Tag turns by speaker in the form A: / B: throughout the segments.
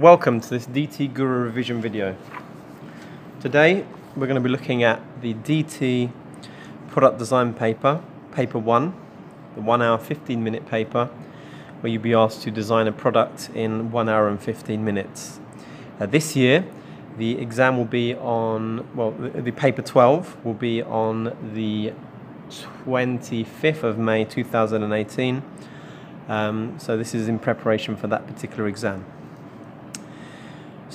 A: Welcome to this DT Guru revision video. Today we're going to be looking at the DT product design paper, paper 1, the 1 hour 15 minute paper where you'll be asked to design a product in 1 hour and 15 minutes. Uh, this year the exam will be on, well the, the paper 12 will be on the 25th of May 2018 um, so this is in preparation for that particular exam.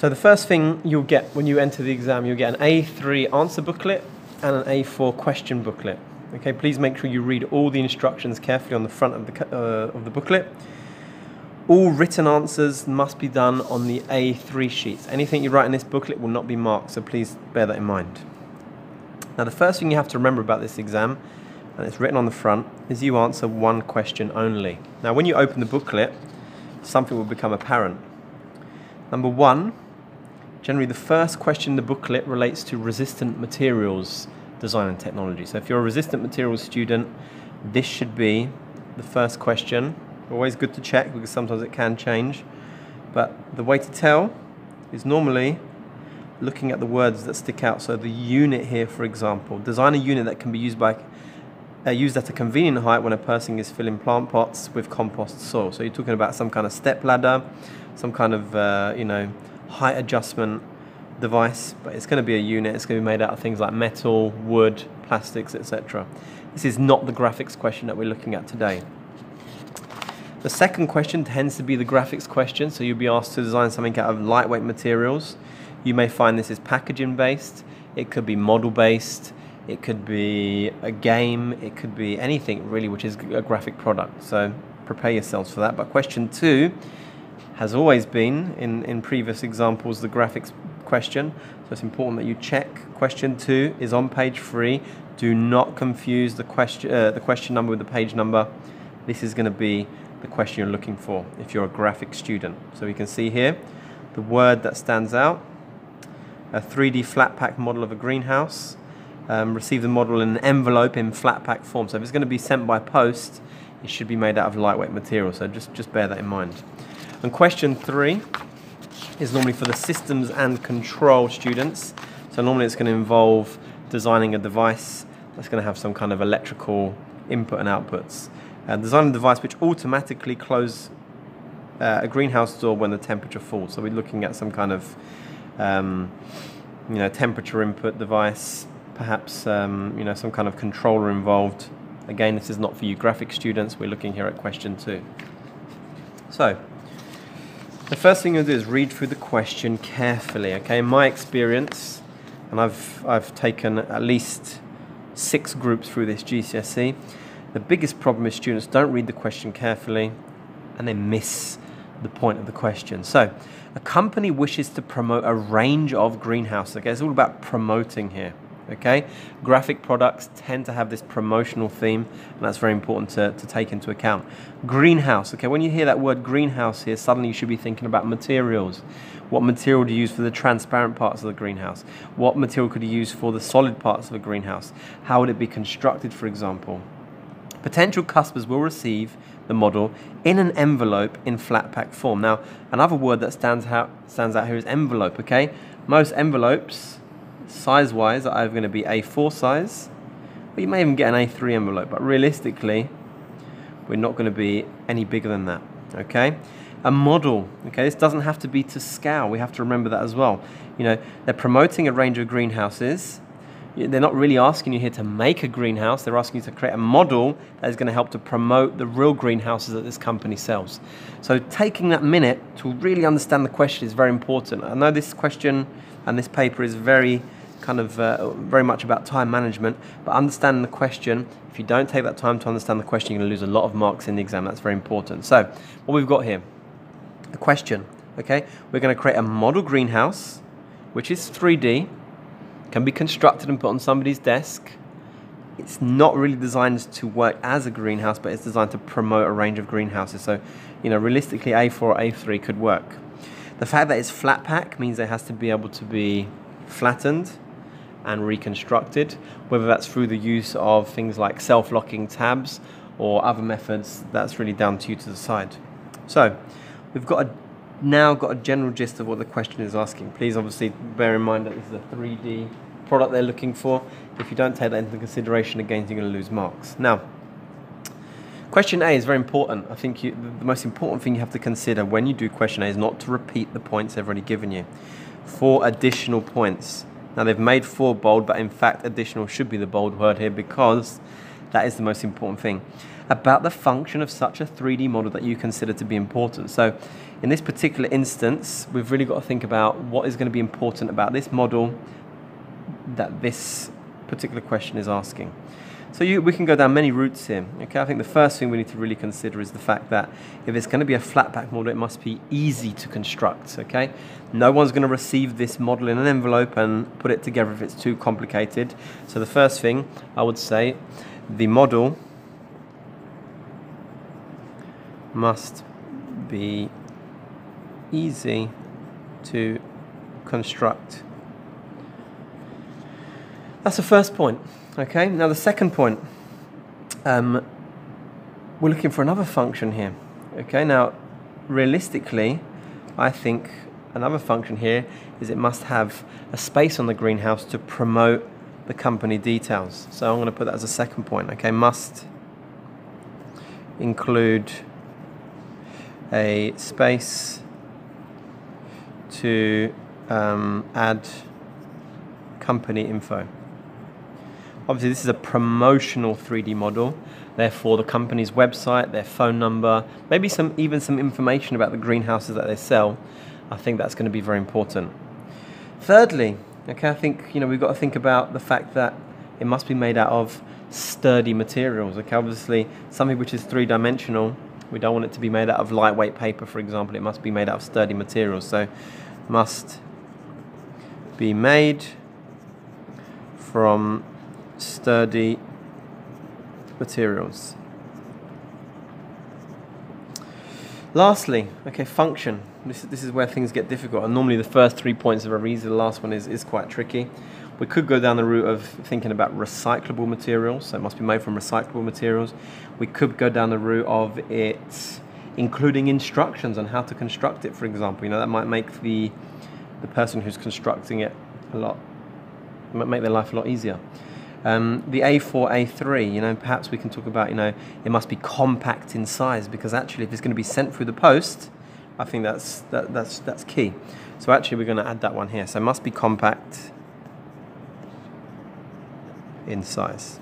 A: So the first thing you'll get when you enter the exam, you'll get an A3 answer booklet and an A4 question booklet. Okay, please make sure you read all the instructions carefully on the front of the, uh, of the booklet. All written answers must be done on the A3 sheets. Anything you write in this booklet will not be marked, so please bear that in mind. Now the first thing you have to remember about this exam and it's written on the front, is you answer one question only. Now, when you open the booklet, something will become apparent. Number one, generally the first question in the booklet relates to resistant materials design and technology. So if you're a resistant materials student, this should be the first question. Always good to check because sometimes it can change. But the way to tell is normally looking at the words that stick out. So the unit here, for example, design a unit that can be used by uh, used at a convenient height when a person is filling plant pots with compost soil. So you're talking about some kind of step ladder, some kind of uh, you know height adjustment device, but it's going to be a unit. It's going to be made out of things like metal, wood, plastics, etc. This is not the graphics question that we're looking at today. The second question tends to be the graphics question, so you'll be asked to design something out of lightweight materials. You may find this is packaging based, it could be model based, it could be a game, it could be anything really which is a graphic product. So prepare yourselves for that. But question two has always been, in, in previous examples, the graphics question. So it's important that you check question two is on page three. Do not confuse the question, uh, the question number with the page number. This is going to be the question you're looking for if you're a graphic student. So we can see here the word that stands out, a 3D flat pack model of a greenhouse, um, receive the model in an envelope in flat pack form. So if it's going to be sent by post, it should be made out of lightweight material. So just, just bear that in mind. And question three is normally for the systems and control students. So normally it's going to involve designing a device that's going to have some kind of electrical input and outputs. Uh, design a device which automatically close uh, a greenhouse door when the temperature falls. So we're looking at some kind of um, you know temperature input device, perhaps um, you know some kind of controller involved. Again, this is not for you graphic students. We're looking here at question two. So, the first thing you'll do is read through the question carefully. Okay, in my experience, and I've I've taken at least six groups through this GCSE. The biggest problem is students don't read the question carefully, and they miss the point of the question. So, a company wishes to promote a range of greenhouses. Okay, it's all about promoting here okay? Graphic products tend to have this promotional theme, and that's very important to, to take into account. Greenhouse, okay, when you hear that word greenhouse here, suddenly you should be thinking about materials. What material do you use for the transparent parts of the greenhouse? What material could you use for the solid parts of a greenhouse? How would it be constructed, for example? Potential customers will receive the model in an envelope in flat pack form. Now, another word that stands out, stands out here is envelope, okay? Most envelopes size wise either going to be A4 size, but you may even get an A3 envelope, but realistically, we're not going to be any bigger than that, okay? A model, okay, this doesn't have to be to scale, we have to remember that as well. You know, they're promoting a range of greenhouses, they're not really asking you here to make a greenhouse, they're asking you to create a model that is going to help to promote the real greenhouses that this company sells. So taking that minute to really understand the question is very important. I know this question and this paper is very kind of uh, very much about time management, but understanding the question, if you don't take that time to understand the question, you're going to lose a lot of marks in the exam. That's very important. So, what we've got here, a question, okay? We're going to create a model greenhouse, which is 3D, can be constructed and put on somebody's desk. It's not really designed to work as a greenhouse, but it's designed to promote a range of greenhouses. So, you know, realistically, A4 or A3 could work. The fact that it's flat pack means it has to be able to be flattened and reconstructed, whether that's through the use of things like self-locking tabs or other methods, that's really down to you to decide. So we've got a now got a general gist of what the question is asking. Please obviously bear in mind that this is a 3D product they're looking for. If you don't take that into consideration, again, you're going to lose marks. Now, question A is very important. I think you, the most important thing you have to consider when you do question A is not to repeat the points they've already given you. Four additional points. Now, they've made four bold, but in fact, additional should be the bold word here because that is the most important thing about the function of such a 3D model that you consider to be important. So in this particular instance, we've really got to think about what is going to be important about this model that this particular question is asking. So you, we can go down many routes here. Okay, I think the first thing we need to really consider is the fact that if it's going to be a flat pack model, it must be easy to construct. Okay, no one's going to receive this model in an envelope and put it together if it's too complicated. So the first thing I would say, the model must be easy to construct. That's the first point. Okay, now the second point, um, we're looking for another function here. Okay, now realistically, I think another function here is it must have a space on the greenhouse to promote the company details. So I'm going to put that as a second point. Okay, must include a space to um, add company info. Obviously, this is a promotional 3D model. Therefore, the company's website, their phone number, maybe some even some information about the greenhouses that they sell. I think that's going to be very important. Thirdly, okay, I think you know we've got to think about the fact that it must be made out of sturdy materials. Okay, obviously something which is three-dimensional we don't want it to be made out of lightweight paper, for example. It must be made out of sturdy materials. So must be made from sturdy materials. Lastly, okay, function. This, this is where things get difficult. And normally the first three points are very easy. The last one is, is quite tricky. We could go down the route of thinking about recyclable materials, so it must be made from recyclable materials. We could go down the route of it including instructions on how to construct it, for example. You know, that might make the, the person who's constructing it a lot, might make their life a lot easier. Um, the A4, A3, you know, perhaps we can talk about, you know, it must be compact in size because actually if it's going to be sent through the post, I think that's, that, that's, that's key. So actually we're going to add that one here. So it must be compact in size.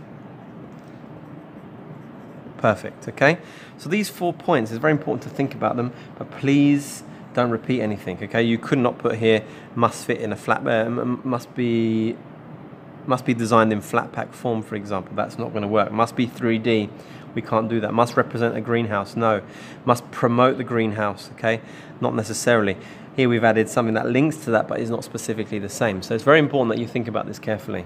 A: Perfect, okay? So these four points, it's very important to think about them, but please don't repeat anything, okay? You could not put here must fit in a flat, uh, must be must be designed in flat pack form, for example. That's not going to work. Must be 3D. We can't do that. Must represent a greenhouse. No. Must promote the greenhouse, okay? Not necessarily. Here we've added something that links to that, but is not specifically the same. So it's very important that you think about this carefully.